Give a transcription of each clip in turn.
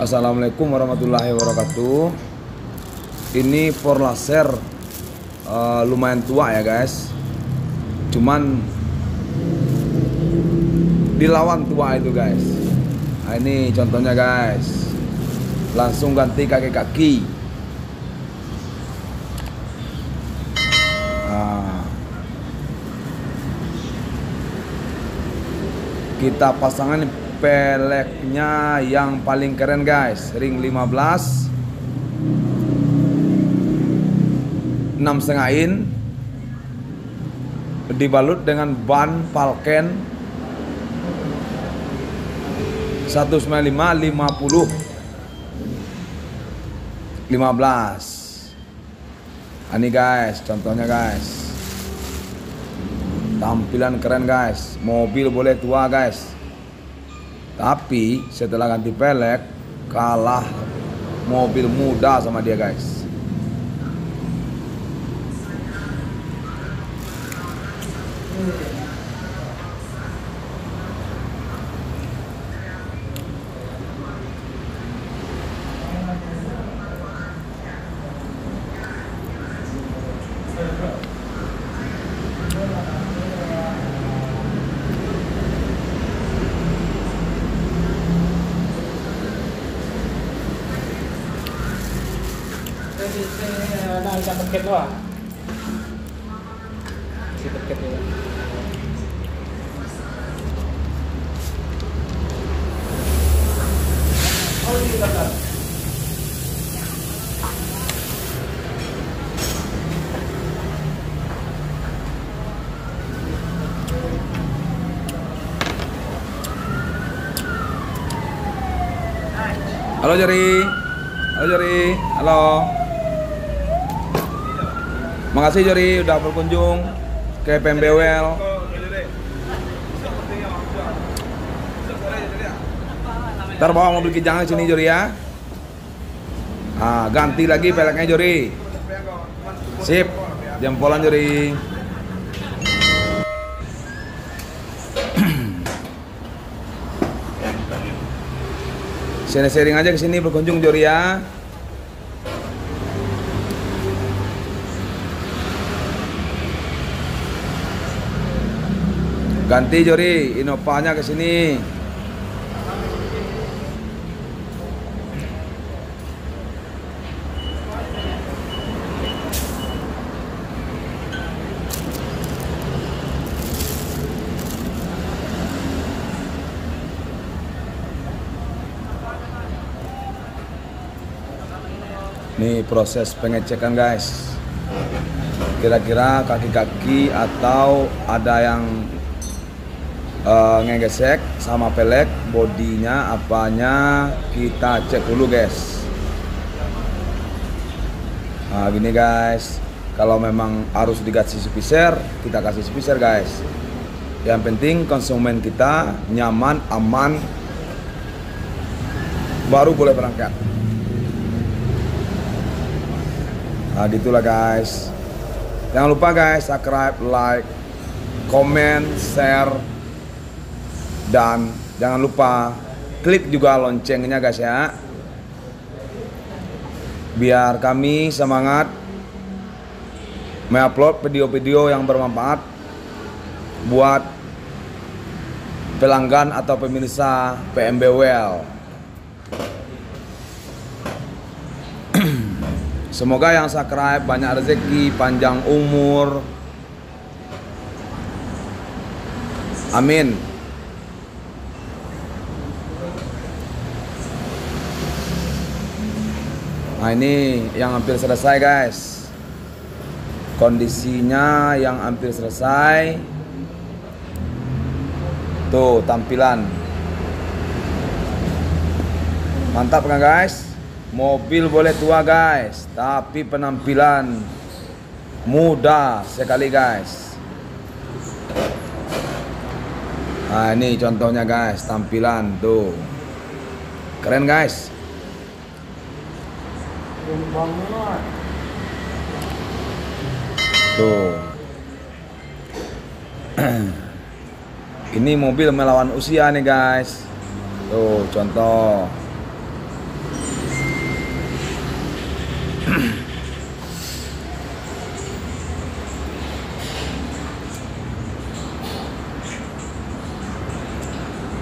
Assalamualaikum warahmatullahi wabarakatuh. Ini Ford Laser uh, lumayan tua ya guys. Cuman dilawan tua itu guys. Nah, ini contohnya guys. Langsung ganti kaki-kaki. Nah. Kita pasangan peleknya yang paling keren guys. Ring 15 6 setengah in. Dibalut dengan ban Falken. 195 50 15 ini guys contohnya guys. Tampilan keren guys. Mobil boleh tua guys tapi setelah ganti pelek kalah mobil muda sama dia guys Paket doang. Si paket ini. Oh, halo Jori halo Jori halo makasih Jori udah berkunjung ke PMBWL ntar bawa mobil kijang sini Jori ya. Ah ganti lagi peleknya Jori sip jempolan Jori Sharing-sharing aja ke sini berkunjung Jori ya. Ganti Jori, Inovanya ke sini. Nih proses pengecekan guys. Kira-kira kaki-kaki atau ada yang uh, ngegesek sama pelek, bodinya apanya kita cek dulu guys. Nah gini guys, kalau memang harus dikasih spiser, kita kasih spiser guys. Yang penting konsumen kita nyaman, aman, baru boleh berangkat. Nah gitulah guys Jangan lupa guys subscribe, like, comment, share Dan jangan lupa klik juga loncengnya guys ya Biar kami semangat Mengupload video-video yang bermanfaat Buat pelanggan atau pemirsa Well Semoga yang subscribe banyak rezeki, panjang umur. Amin. Nah ini yang hampir selesai guys. Kondisinya yang hampir selesai. Tuh tampilan. Mantap kan guys? Mobil boleh tua guys, tapi penampilan muda sekali guys. Nah ini contohnya guys, tampilan tuh. Keren guys. Tuh. Ini mobil melawan usia nih guys. Tuh contoh.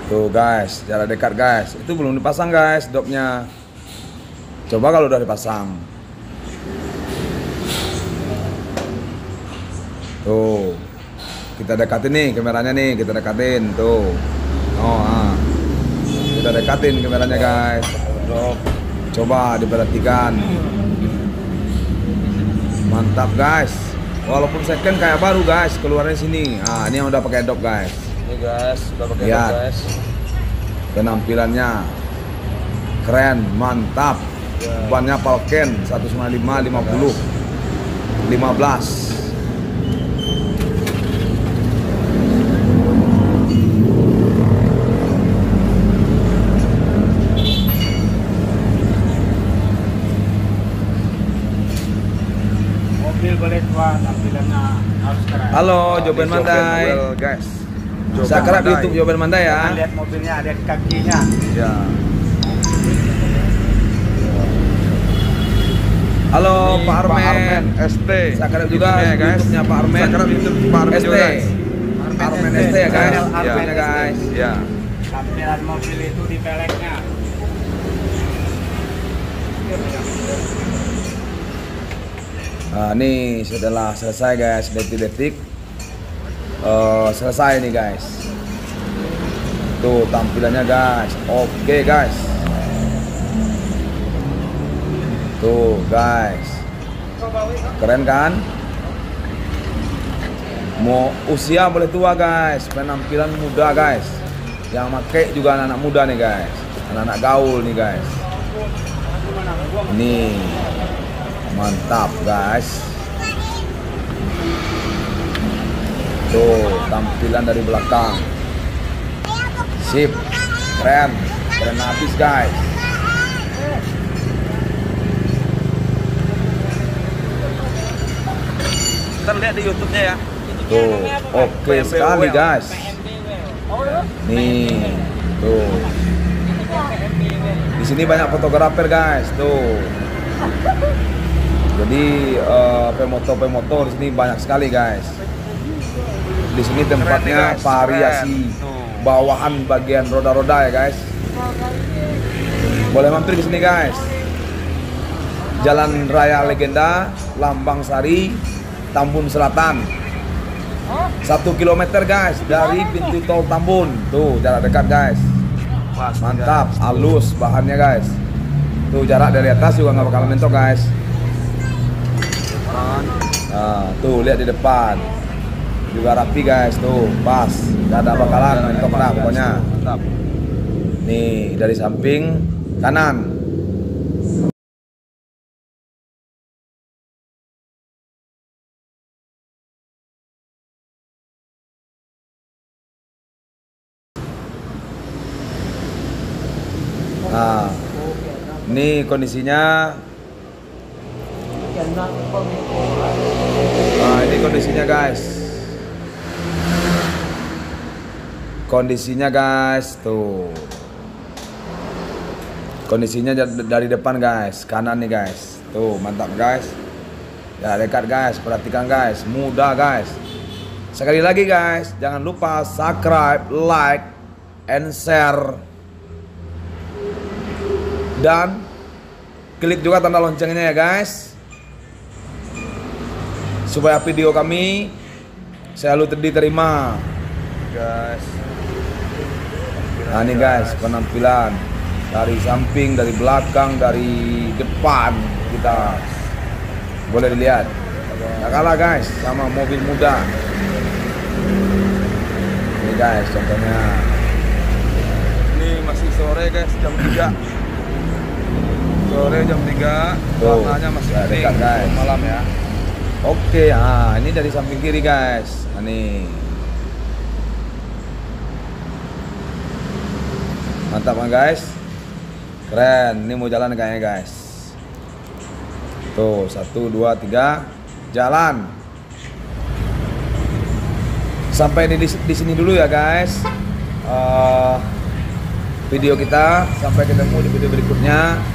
Tuh guys, jarak dekat guys. Itu belum dipasang guys, dopnya. Coba kalau udah dipasang. Tuh. Kita dekatin nih kameranya nih, kita dekatin tuh. Oh, ah. Kita dekatin kameranya guys. Coba diperhatikan. Mantap guys. Walaupun second kayak baru guys, keluarnya sini. Ah, ini yang udah pakai dop guys. Ini guys, udah pakai dop, guys. Penampilannya keren, mantap. Ya. Bannya Falcon 195 50 15. Mobil boleh tua, tampilannya harus keren. Halo, Joben Mandai. Well, guys. Joben Subscribe di Mandai. YouTube Joben Mandai ya. Lihat mobilnya, lihat kakinya. Ya. Halo Ini Pak Armen. Armen ST. Juga YouTube-nya, di YouTube-nya Pak Armen. Subscribe YouTube Pak Armen ST. juga, guys. Armen ST ya guys. Ya. Armen YouTube-nya, guys. Ya. Tampilan mobil itu di peleknya. Nah, ini setelah selesai guys, detik-detik eh, selesai nih guys. Tuh tampilannya guys, oke guys. Tuh guys, keren kan? Mau usia boleh tua guys, penampilan muda guys. Yang make juga anak-anak muda nih guys, anak-anak gaul nih guys. Nih, mantap guys. Tuh tampilan dari belakang. Sip, keren, keren habis guys. Ntar lihat di YouTube-nya ya. Tuh, oke PMB sekali well. guys. Nih, tuh. Di sini banyak fotografer guys, tuh. Jadi eh, pemoto-pemoto di sini banyak sekali guys. Di sini tempatnya variasi bawahan bagian roda-roda ya guys. Boleh mampir ke sini guys. Jalan Raya Legenda, Lambang Sari, Tambun Selatan. Satu kilometer guys dari pintu tol Tambun. Tuh jarak dekat guys. Pas, Mantap, halus bahannya guys. Tuh jarak dari atas juga nggak bakal mentok guys. Nah, tuh lihat di depan. Juga rapi guys, tuh pas. Gak ada bakalan mentok lah pokoknya. Nih dari samping kanan. Nah, ini kondisinya. Nah, ini kondisinya guys. Kondisinya guys, tuh. Kondisinya da- dari depan guys, kanan nih guys. Tuh, mantap guys. Ya dekat guys, perhatikan guys, mudah guys. Sekali lagi guys, jangan lupa subscribe, like, and share. Dan klik juga tanda loncengnya ya guys. Supaya video kami selalu diterima. Guys. Nah ini guys penampilan dari samping, dari belakang, dari depan kita boleh dilihat. Gak kalah guys sama mobil muda. Ini guys contohnya. Ini masih sore guys, jam 3. Sore jam 3. Tuh, Warnanya masih ya, dekat, guys. Malam ya. Oke, ah ini dari samping kiri guys. Nah, nih. Mantap kan guys? Keren. Ini mau jalan kayaknya guys. Tuh satu dua tiga jalan. Sampai di, di sini dulu ya guys. Eh, video kita sampai ketemu di video berikutnya.